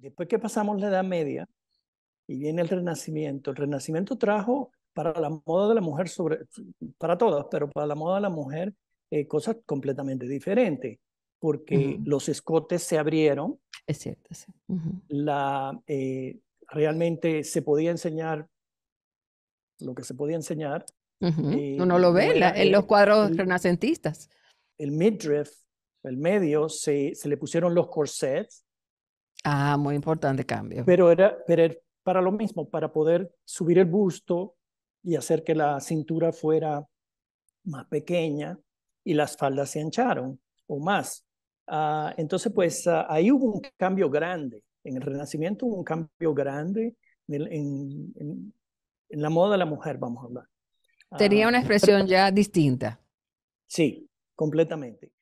después que pasamos la Edad Media y viene el Renacimiento, el Renacimiento trajo para la moda de la mujer, sobre, para todas, pero para la moda de la mujer, eh, cosas completamente diferentes, porque los escotes se abrieron. Es cierto, sí. la, eh, realmente se podía enseñar lo que se podía enseñar. Eh, Uno lo ve en los cuadros renacentistas. El midriff, el medio, se, se le pusieron los corsets. Ah, muy importante cambio. Pero era, pero para lo mismo, para poder subir el busto y hacer que la cintura fuera más pequeña y las faldas se ancharon o más. Ah, entonces, pues ah, ahí hubo un cambio grande. En el Renacimiento hubo un cambio grande en, en, la moda de la mujer, vamos a hablar. Tenía una ah, expresión ya distinta. Sí, completamente.